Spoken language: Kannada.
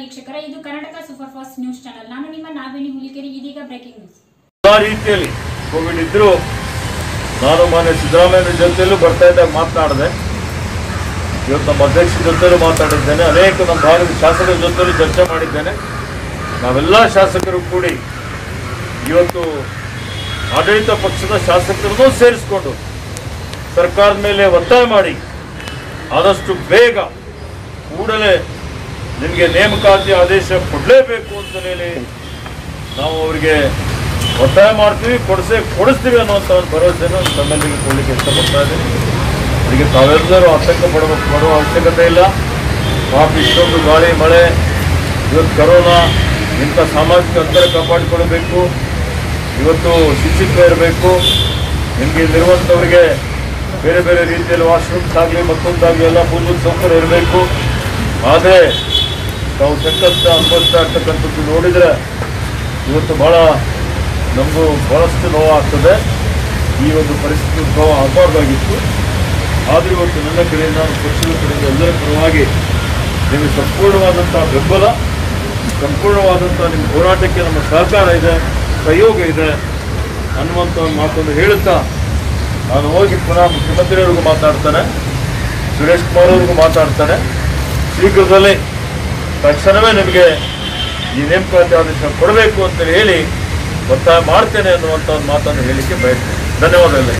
ವೀಕ್ಷಕರೇ, ಇದು Karnataka super fast news channel. ನಾನು ನಿಮ್ಮ ನಾವೇಣಿ ಹುಲಿಕೆರಿ, ಇದೀಗ ಬ್ರೇಕಿಂಗ್ ನ್ಯೂಸ್. ಎಲ್ಲಾ ರೀತಿಯಲ್ಲಿ ಕೋವಿಡ್ ಇದ್ರೂ ನಾನು ಮಾನ್ಯ ಸಿದ್ದರಾಮಯ್ಯ ಜೊತೆಯಲ್ಲೂ ಬರ್ತಾ ಇದ್ದಾಗ ಮಾತನಾಡಿದೆ. ಇವತ್ತು ನಮ್ಮ ಅಧ್ಯಕ್ಷರ ಜೊತೆಲೂ ಮಾತಾಡಿದ್ದೇನೆ ಅನೇಕ ನಮ್ಮ ಭಾಗದ ಶಾಸಕರ ಜೊತೆಲೂ ಚರ್ಚೆ ಮಾಡಿದ್ದೇನೆ. ನಾವೆಲ್ಲ ಶಾಸಕರು ಕೂಡಿ ಇವತ್ತು ಆಡಳಿತ ಪಕ್ಷದ ಶಾಸಕರನ್ನೂ ಸೇರಿಸಿಕೊಂಡು ಸರ್ಕಾರದ ಮೇಲೆ ಒತ್ತಾಯ ಮಾಡಿ ಆದಷ್ಟು ಬೇಗ ಕೂಡಲೇ ನಿಮಗೆ ನೇಮಕಾತಿ ಆದೇಶ ಕೊಡಲೇಬೇಕು ಅಂತ ಹೇಳಿ ನಾವು ಅವರಿಗೆ ಒತ್ತಾಯ ಮಾಡ್ತೀವಿ, ಕೊಡಿಸೇ ಕೊಡಿಸ್ತೀವಿ ಅನ್ನುವಂಥ ಒಂದು ಭರವಸೆಯನ್ನು ತಮ್ಮೆಲ್ಲರಿಗೆ ಕೊಡಲಿಕ್ಕೆ ಇಷ್ಟಪಡ್ತಾ ಇದ್ದೀನಿ. ಅದಕ್ಕೆ ತಾವೆಲ್ಲರೂ ಆತಂಕ ಪಡುವ ಪಡುವ ಅವಶ್ಯಕತೆ ಇಲ್ಲ. ಪಾಪ ಇಷ್ಟೊಂದು ಗಾಳಿ, ಮಳೆ, ಇವತ್ತು ಕರೋನಾ ಇಂಥ ಸಾಮಾಜಿಕ ಅಂತರ ಕಾಪಾಡಿಕೊಳ್ಳಬೇಕು. ಇವತ್ತು ಶುಚಿತ್ವ ಇರಬೇಕು. ನಿಮಗೆ ಇಲ್ಲಿರುವಂಥವ್ರಿಗೆ ಬೇರೆ ಬೇರೆ ರೀತಿಯಲ್ಲಿ ವಾಶ್ರೂಮ್ಸ್ ಆಗಲಿ, ಮತ್ತೊಂದಾಗಲಿ ಎಲ್ಲ ಮೂಲಭೂತ ಸೌಕರ್ಯ ಇರಬೇಕು. ಆದರೆ ತಾವು ಸಂಕಷ್ಟ ಅನುಭವಿಸ್ತಾ ಇರ್ತಕ್ಕಂಥದ್ದು ನೋಡಿದರೆ ಇವತ್ತು ಭಾಳ ನಮಗೂ ಭಾಳಷ್ಟು ನೋವಾಗ್ತದೆ. ಈ ಒಂದು ಪರಿಸ್ಥಿತಿ ಉದ್ಭವ ಆಗಬಾರ್ದಾಗಿತ್ತು. ಆದರೂ ಇವತ್ತು ನನ್ನ ಕಡೆಯಿಂದ ಪಕ್ಷದ ಕಡೆಯಿಂದ ಎಲ್ಲರ ಪರವಾಗಿ ನಿಮಗೆ ಸಂಪೂರ್ಣವಾದಂಥ ಬೆಂಬಲ ಸಂಪೂರ್ಣವಾದಂಥ ನಿಮ್ಮ ಹೋರಾಟಕ್ಕೆ ನಮ್ಮ ಸಹಕಾರ ಇದೆ, ಸಹಯೋಗ ಇದೆ ಅನ್ನುವಂಥ ಮಾತನ್ನು ಹೇಳುತ್ತಾ ನಾನು ಹೋಗಿ ಪುನಃ ಮುಖ್ಯಮಂತ್ರಿಯವ್ರಿಗೂ ಮಾತಾಡ್ತಾನೆ, ಸುರೇಶ್ ಕುಮಾರ್ ಅವ್ರಿಗೂ ಮಾತಾಡ್ತಾನೆ. ಶೀಘ್ರದಲ್ಲೇ ತಕ್ಷಣವೇ ನಿಮಗೆ ಈ ನೇಮಕಾತಿ ಆದೇಶ ಕೊಡಬೇಕು ಅಂತ ಹೇಳಿ, ಒತ್ತಾಯ ಮಾಡ್ತೇನೆ ಅನ್ನುವಂಥ ಒಂದು ಮಾತನ್ನು ಹೇಳಲಿಕ್ಕೆ ಬಯಸ್ತೇನೆ. ಧನ್ಯವಾದಗಳು.